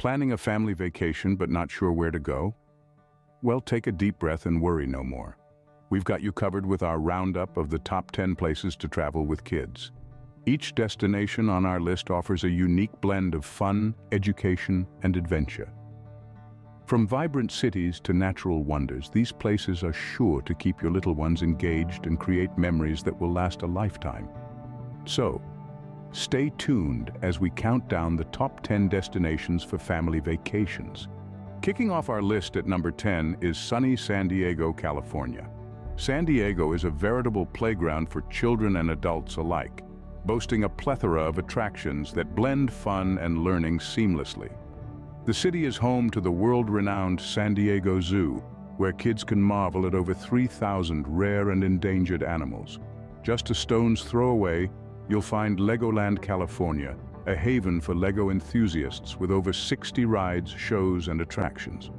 Planning a family vacation but not sure where to go? Well, take a deep breath and worry no more. We've got you covered with our roundup of the top 10 places to travel with kids. Each destination on our list offers a unique blend of fun, education, and adventure. From vibrant cities to natural wonders, these places are sure to keep your little ones engaged and create memories that will last a lifetime. So, stay tuned as we count down the top 10 destinations for family vacations. Kicking off our list at number 10 is sunny San Diego, California. San Diego is a veritable playground for children and adults alike, boasting a plethora of attractions that blend fun and learning seamlessly. The city is home to the world-renowned San Diego Zoo, where kids can marvel at over 3,000 rare and endangered animals. Just a stone's throw away, you'll find Legoland California, a haven for LEGO enthusiasts with over 60 rides, shows and attractions.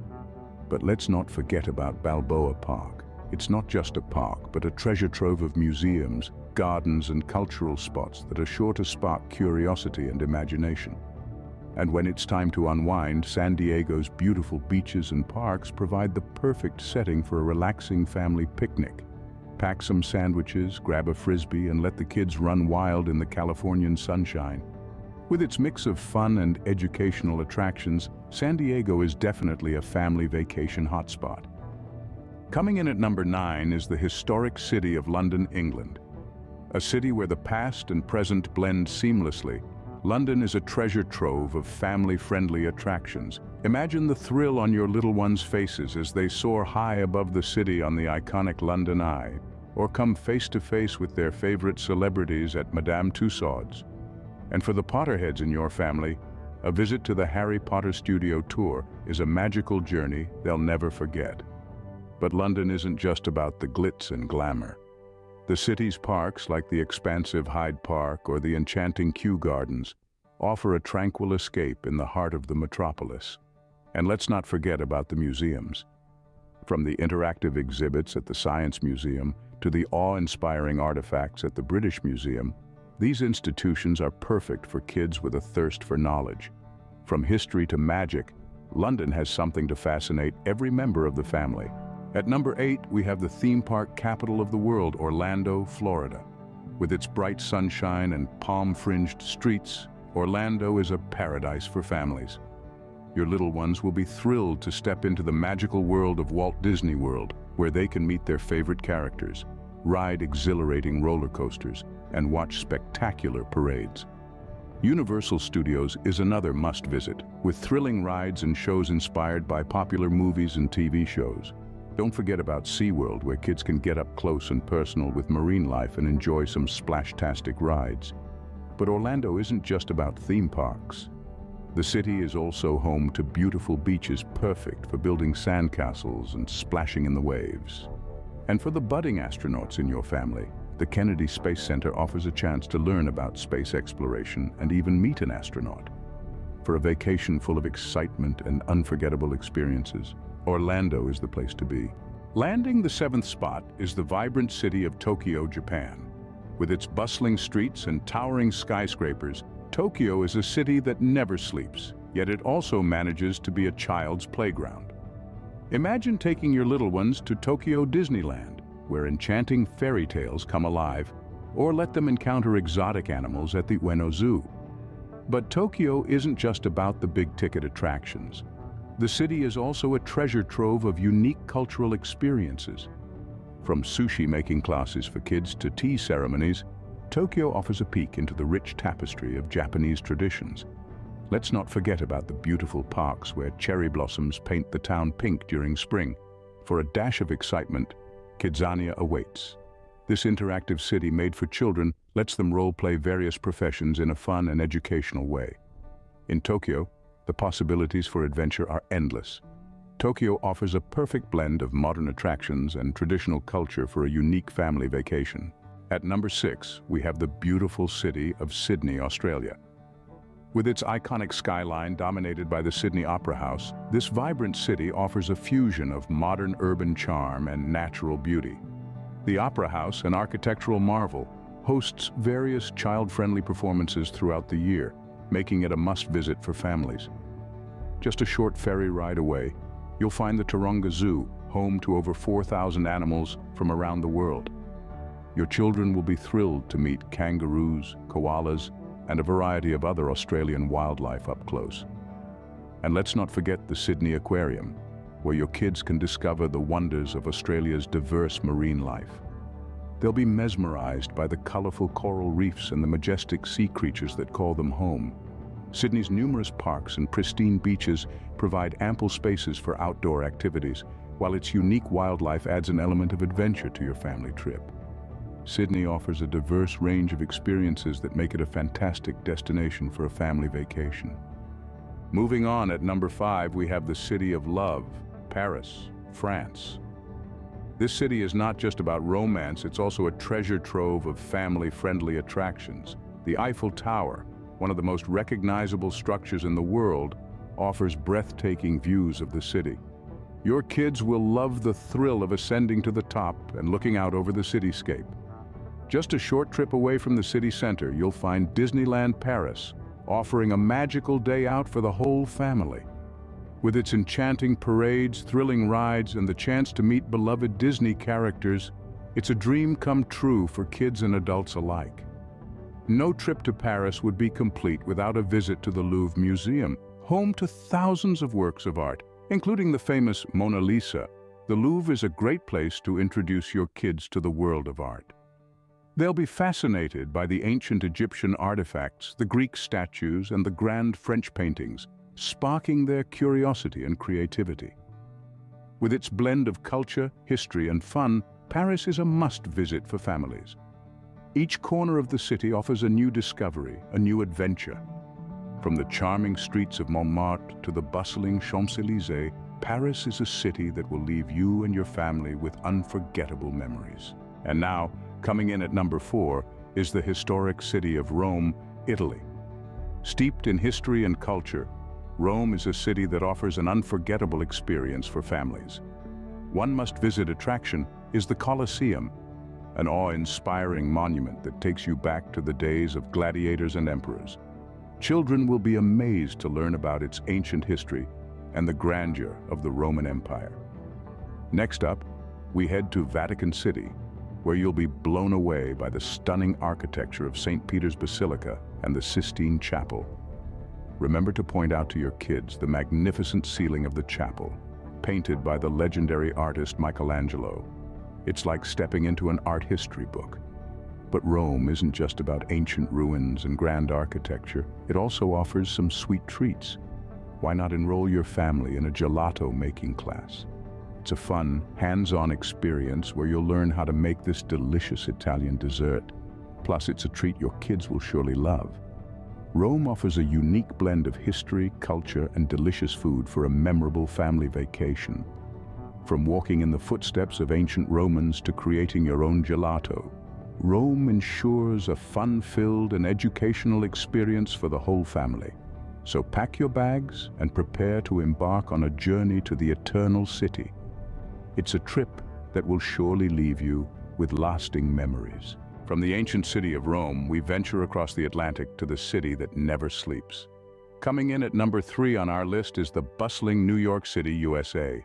But let's not forget about Balboa Park. It's not just a park, but a treasure trove of museums, gardens and cultural spots that are sure to spark curiosity and imagination. And when it's time to unwind, San Diego's beautiful beaches and parks provide the perfect setting for a relaxing family picnic. Pack some sandwiches, grab a frisbee, and let the kids run wild in the Californian sunshine. With its mix of fun and educational attractions, San Diego is definitely a family vacation hotspot. Coming in at number nine is the historic city of London, England. A city where the past and present blend seamlessly, London is a treasure trove of family-friendly attractions. Imagine the thrill on your little ones' faces as they soar high above the city on the iconic London Eye, or come face-to-face with their favorite celebrities at Madame Tussauds. And for the Potterheads in your family, a visit to the Harry Potter Studio Tour is a magical journey they'll never forget. But London isn't just about the glitz and glamour. The city's parks, like the expansive Hyde Park or the enchanting Kew Gardens, offer a tranquil escape in the heart of the metropolis. And let's not forget about the museums. From the interactive exhibits at the Science Museum to the awe-inspiring artifacts at the British Museum, these institutions are perfect for kids with a thirst for knowledge. From history to magic, London has something to fascinate every member of the family. At number eight, we have the theme park capital of the world, Orlando, Florida. With its bright sunshine and palm-fringed streets, Orlando is a paradise for families. Your little ones will be thrilled to step into the magical world of Walt Disney World, where they can meet their favorite characters, ride exhilarating roller coasters, and watch spectacular parades. Universal Studios is another must-visit, with thrilling rides and shows inspired by popular movies and TV shows. Don't forget about SeaWorld, where kids can get up close and personal with marine life and enjoy some splashtastic rides. But Orlando isn't just about theme parks. The city is also home to beautiful beaches perfect for building sandcastles and splashing in the waves. And for the budding astronauts in your family, the Kennedy Space Center offers a chance to learn about space exploration and even meet an astronaut. For a vacation full of excitement and unforgettable experiences, Orlando is the place to be. Landing the seventh spot is the vibrant city of Tokyo, Japan. With its bustling streets and towering skyscrapers, Tokyo is a city that never sleeps, yet it also manages to be a child's playground. Imagine taking your little ones to Tokyo Disneyland, where enchanting fairy tales come alive, or let them encounter exotic animals at the Ueno Zoo. But Tokyo isn't just about the big-ticket attractions. The city is also a treasure trove of unique cultural experiences. From sushi-making classes for kids to tea ceremonies, Tokyo offers a peek into the rich tapestry of Japanese traditions. Let's not forget about the beautiful parks where cherry blossoms paint the town pink during spring. For a dash of excitement, Kidzania awaits. This interactive city made for children lets them role-play various professions in a fun and educational way. In Tokyo, the possibilities for adventure are endless. Tokyo offers a perfect blend of modern attractions and traditional culture for a unique family vacation. At number six, we have the beautiful city of Sydney, Australia. With its iconic skyline dominated by the Sydney Opera House, this vibrant city offers a fusion of modern urban charm and natural beauty. The Opera House, an architectural marvel, hosts various child-friendly performances throughout the year, making it a must-visit for families. just a short ferry ride away, you'll find the Taronga Zoo, home to over 4,000 animals from around the world. Your children will be thrilled to meet kangaroos, koalas, and a variety of other Australian wildlife up close. And let's not forget the Sydney Aquarium, where your kids can discover the wonders of Australia's diverse marine life. They'll be mesmerized by the colorful coral reefs and the majestic sea creatures that call them home. Sydney's numerous parks and pristine beaches provide ample spaces for outdoor activities, while its unique wildlife adds an element of adventure to your family trip. Sydney offers a diverse range of experiences that make it a fantastic destination for a family vacation. Moving on at number five, we have the City of Love, Paris, France. This city is not just about romance, it's also a treasure trove of family-friendly attractions. The Eiffel Tower, one of the most recognizable structures in the world, offers breathtaking views of the city. Your kids will love the thrill of ascending to the top and looking out over the cityscape. Just a short trip away from the city center, you'll find Disneyland Paris, offering a magical day out for the whole family. With its enchanting parades, thrilling rides, and the chance to meet beloved Disney characters, it's a dream come true for kids and adults alike. No trip to Paris would be complete without a visit to the Louvre Museum, home to thousands of works of art, including the famous Mona Lisa. The Louvre is a great place to introduce your kids to the world of art. They'll be fascinated by the ancient Egyptian artifacts, the Greek statues, and the grand French paintings, sparking their curiosity and creativity. With its blend of culture, history, and fun, Paris is a must-visit for families. Each corner of the city offers a new discovery, a new adventure. From the charming streets of Montmartre to the bustling Champs-Élysées, Paris is a city that will leave you and your family with unforgettable memories. And now, Coming in at number four is the historic city of Rome, Italy. Steeped in history and culture, Rome is a city that offers an unforgettable experience for families. One must-visit attraction is the Colosseum, an awe-inspiring monument that takes you back to the days of gladiators and emperors. Children will be amazed to learn about its ancient history and the grandeur of the Roman Empire. Next up, we head to Vatican City, where you'll be blown away by the stunning architecture of St. Peter's Basilica and the Sistine Chapel. Remember to point out to your kids the magnificent ceiling of the chapel, painted by the legendary artist Michelangelo. It's like stepping into an art history book. But Rome isn't just about ancient ruins and grand architecture. It also offers some sweet treats. Why not enroll your family in a gelato making class? It's a fun, hands-on experience where you'll learn how to make this delicious Italian dessert. Plus, it's a treat your kids will surely love. Rome offers a unique blend of history, culture, and delicious food for a memorable family vacation. From walking in the footsteps of ancient Romans to creating your own gelato, Rome ensures a fun-filled and educational experience for the whole family. So pack your bags and prepare to embark on a journey to the eternal city. It's a trip that will surely leave you with lasting memories. From the ancient city of Rome, we venture across the Atlantic to the city that never sleeps. Coming in at number three on our list is the bustling New York City, USA.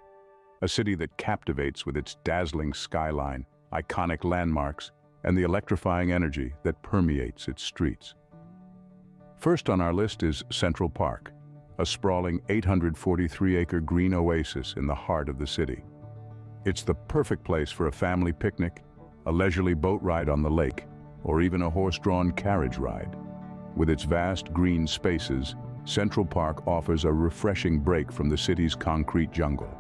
A city that captivates with its dazzling skyline, iconic landmarks, and the electrifying energy that permeates its streets. First on our list is Central Park, a sprawling 843-acre green oasis in the heart of the city. It's the perfect place for a family picnic, a leisurely boat ride on the lake, or even a horse-drawn carriage ride. With its vast green spaces, Central Park offers a refreshing break from the city's concrete jungle.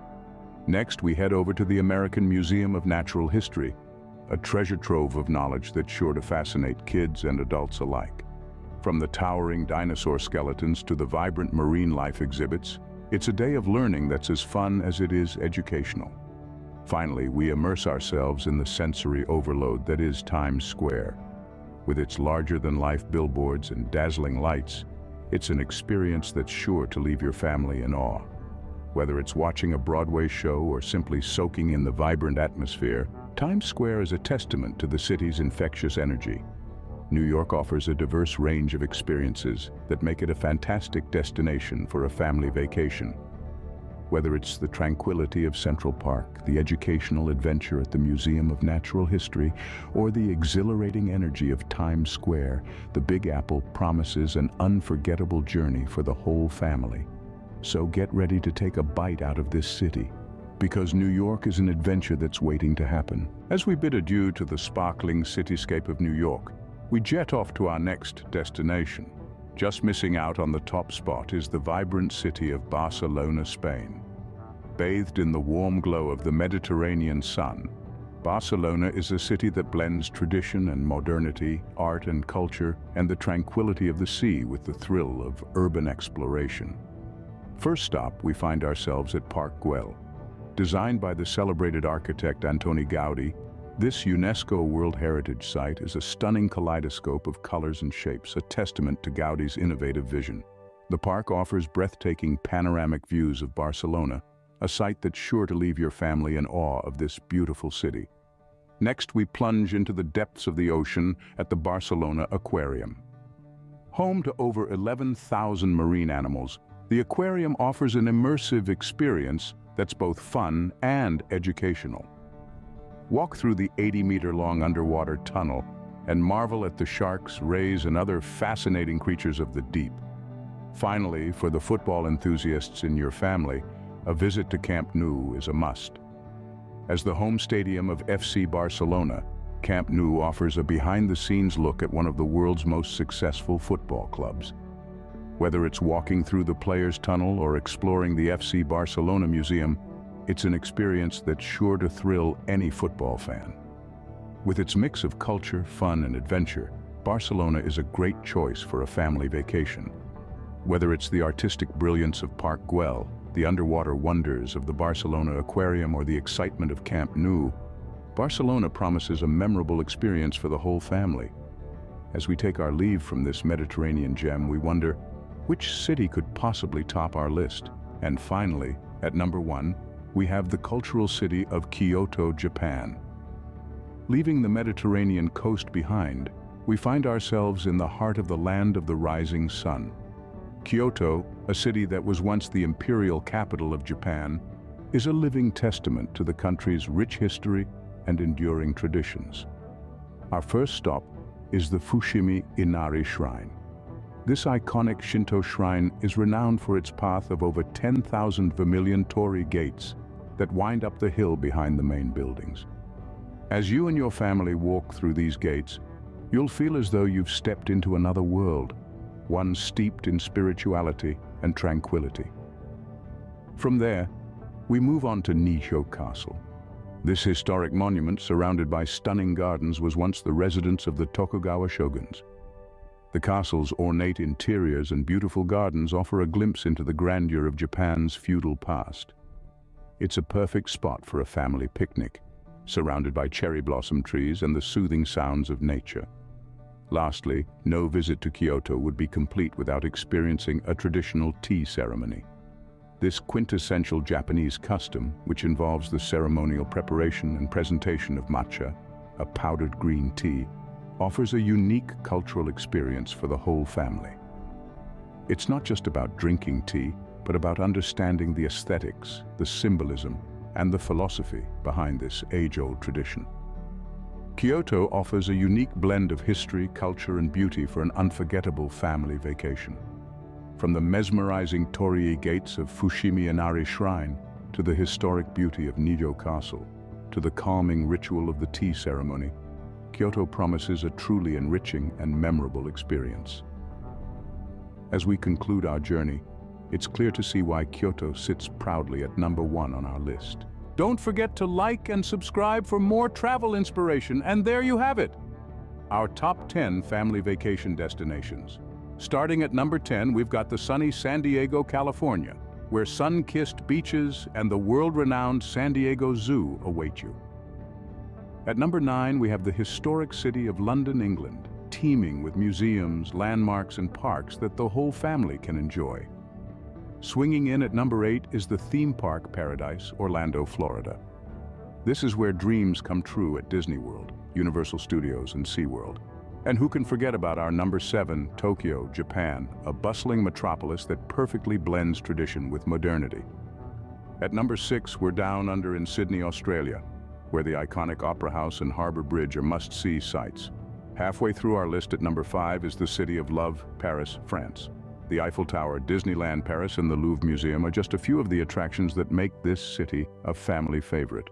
Next, we head over to the American Museum of Natural History, a treasure trove of knowledge that's sure to fascinate kids and adults alike. From the towering dinosaur skeletons to the vibrant marine life exhibits, it's a day of learning that's as fun as it is educational. Finally, we immerse ourselves in the sensory overload that is Times Square. With its larger-than-life billboards and dazzling lights, it's an experience that's sure to leave your family in awe. Whether it's watching a Broadway show or simply soaking in the vibrant atmosphere, Times Square is a testament to the city's infectious energy. New York offers a diverse range of experiences that make it a fantastic destination for a family vacation. Whether it's the tranquility of Central Park, the educational adventure at the Museum of Natural History, or the exhilarating energy of Times Square, the Big Apple promises an unforgettable journey for the whole family. So get ready to take a bite out of this city, because New York is an adventure that's waiting to happen. As we bid adieu to the sparkling cityscape of New York, we jet off to our next destination. Just missing out on the top spot is the vibrant city of Barcelona, Spain. Bathed in the warm glow of the Mediterranean sun, Barcelona is a city that blends tradition and modernity, art and culture, and the tranquility of the sea with the thrill of urban exploration. First stop, we find ourselves at Park Güell. Designed by the celebrated architect Antoni Gaudi, this UNESCO World Heritage Site is a stunning kaleidoscope of colors and shapes, a testament to Gaudi's innovative vision. The park offers breathtaking panoramic views of Barcelona, a sight that's sure to leave your family in awe of this beautiful city. Next, we plunge into the depths of the ocean at the Barcelona Aquarium. Home to over 11,000 marine animals, the aquarium offers an immersive experience that's both fun and educational. Walk through the 80-meter-long underwater tunnel and marvel at the sharks, rays, and other fascinating creatures of the deep. Finally, for the football enthusiasts in your family, a visit to Camp Nou is a must. As the home stadium of FC Barcelona, Camp Nou offers a behind-the-scenes look at one of the world's most successful football clubs. Whether it's walking through the Players' Tunnel or exploring the FC Barcelona Museum, it's an experience that's sure to thrill any football fan. With its mix of culture, fun, and adventure, Barcelona is a great choice for a family vacation. Whether it's the artistic brilliance of Park Güell, the underwater wonders of the Barcelona Aquarium, or the excitement of Camp Nou, Barcelona promises a memorable experience for the whole family. As we take our leave from this Mediterranean gem, we wonder, which city could possibly top our list? And finally, at number one, we have the cultural city of Kyoto, Japan. Leaving the Mediterranean coast behind, we find ourselves in the heart of the land of the rising sun. Kyoto, a city that was once the imperial capital of Japan, is a living testament to the country's rich history and enduring traditions. Our first stop is the Fushimi Inari Shrine. This iconic Shinto shrine is renowned for its path of over 10,000 vermilion torii gates that wind up the hill behind the main buildings. As you and your family walk through these gates, you'll feel as though you've stepped into another world, one steeped in spirituality and tranquility. From there, we move on to Nijo Castle. This historic monument, surrounded by stunning gardens, was once the residence of the Tokugawa shoguns. The castle's ornate interiors and beautiful gardens offer a glimpse into the grandeur of Japan's feudal past. It's a perfect spot for a family picnic, surrounded by cherry blossom trees and the soothing sounds of nature. Lastly, no visit to Kyoto would be complete without experiencing a traditional tea ceremony. This quintessential Japanese custom, which involves the ceremonial preparation and presentation of matcha, a powdered green tea, offers a unique cultural experience for the whole family. It's not just about drinking tea, but about understanding the aesthetics, the symbolism, and the philosophy behind this age-old tradition. Kyoto offers a unique blend of history, culture, and beauty for an unforgettable family vacation. From the mesmerizing torii gates of Fushimi Inari Shrine to the historic beauty of Nijo Castle, to the calming ritual of the tea ceremony, Kyoto promises a truly enriching and memorable experience. As we conclude our journey, it's clear to see why Kyoto sits proudly at number one on our list. Don't forget to like and subscribe for more travel inspiration, and there you have it. Our top 10 family vacation destinations. Starting at number 10, we've got the sunny San Diego, California, where sun-kissed beaches and the world-renowned San Diego Zoo await you. At number 9, we have the historic city of London, England, teeming with museums, landmarks, and parks that the whole family can enjoy. Swinging in at number eight is the theme park paradise, Orlando, Florida. This is where dreams come true at Disney World, Universal Studios, and SeaWorld. And who can forget about our number seven, Tokyo, Japan, a bustling metropolis that perfectly blends tradition with modernity. At number six, we're down under in Sydney, Australia, where the iconic Opera House and Harbour Bridge are must-see sights. Halfway through our list at number five is the City of Love, Paris, France. The Eiffel Tower, Disneyland Paris, and the Louvre Museum are just a few of the attractions that make this city a family favorite.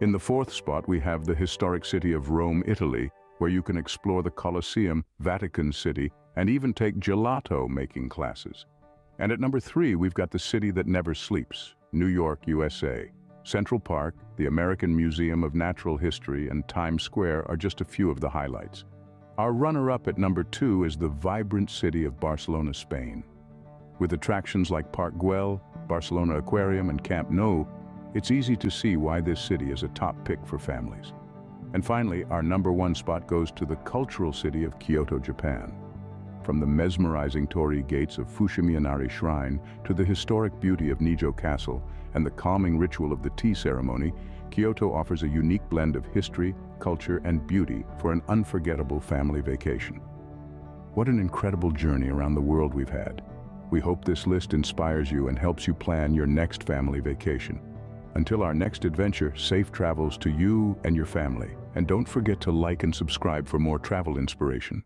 In the fourth spot, we have the historic city of Rome, Italy, where you can explore the Colosseum, Vatican City, and even take gelato making classes. And at number three, we've got the city that never sleeps, New York, USA. Central Park, the American Museum of Natural History, and Times Square are just a few of the highlights. Our runner-up at number two is the vibrant city of Barcelona, Spain. With attractions like Park Güell, Barcelona Aquarium, and Camp Nou, it's easy to see why this city is a top pick for families. And finally, our number one spot goes to the cultural city of Kyoto, Japan. From the mesmerizing torii gates of Fushimi Shrine to the historic beauty of Nijo Castle and the calming ritual of the tea ceremony, Kyoto offers a unique blend of history, culture, and beauty for an unforgettable family vacation. What an incredible journey around the world we've had. We hope this list inspires you and helps you plan your next family vacation. Until our next adventure, safe travels to you and your family. And don't forget to like and subscribe for more travel inspiration.